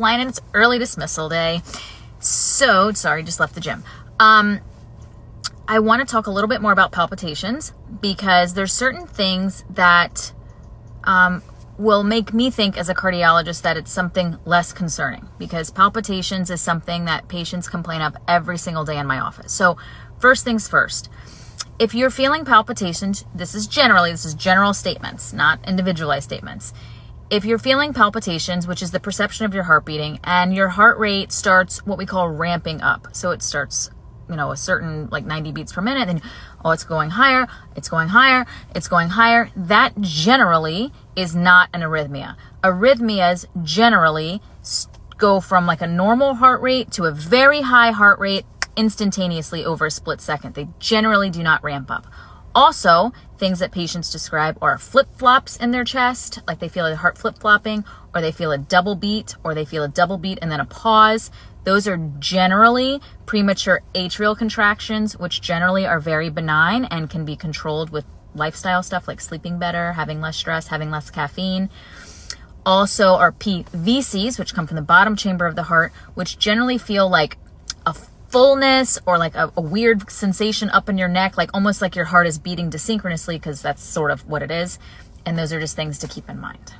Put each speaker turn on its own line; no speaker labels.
and it's early dismissal day. So, sorry, just left the gym. Um, I want to talk a little bit more about palpitations because there's certain things that um, will make me think as a cardiologist that it's something less concerning because palpitations is something that patients complain of every single day in my office. So, first things first. If you're feeling palpitations, this is generally, this is general statements, not individualized statements if you're feeling palpitations, which is the perception of your heart beating, and your heart rate starts what we call ramping up. So it starts, you know, a certain like 90 beats per minute, then oh, it's going higher, it's going higher, it's going higher. That generally is not an arrhythmia. Arrhythmias generally go from like a normal heart rate to a very high heart rate instantaneously over a split second. They generally do not ramp up. Also, things that patients describe are flip flops in their chest, like they feel a heart flip flopping, or they feel a double beat, or they feel a double beat and then a pause. Those are generally premature atrial contractions, which generally are very benign and can be controlled with lifestyle stuff like sleeping better, having less stress, having less caffeine. Also, are PVCs, which come from the bottom chamber of the heart, which generally feel like fullness or like a, a, weird sensation up in your neck, like almost like your heart is beating desynchronously, because that's sort of what it is. And those are just things to keep in mind.